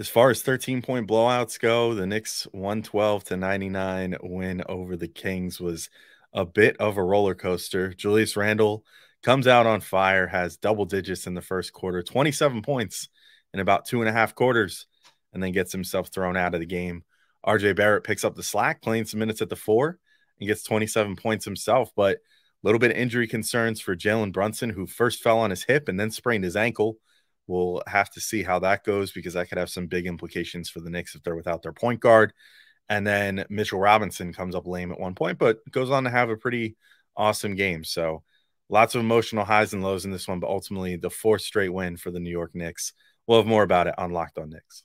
As far as 13 point blowouts go, the Knicks 112 to 99 win over the Kings was a bit of a roller coaster. Julius Randle comes out on fire, has double digits in the first quarter, 27 points in about two and a half quarters, and then gets himself thrown out of the game. RJ Barrett picks up the slack, playing some minutes at the four, and gets 27 points himself. But a little bit of injury concerns for Jalen Brunson, who first fell on his hip and then sprained his ankle. We'll have to see how that goes because that could have some big implications for the Knicks if they're without their point guard. And then Mitchell Robinson comes up lame at one point, but goes on to have a pretty awesome game. So lots of emotional highs and lows in this one, but ultimately the fourth straight win for the New York Knicks. We'll have more about it on Locked On Knicks.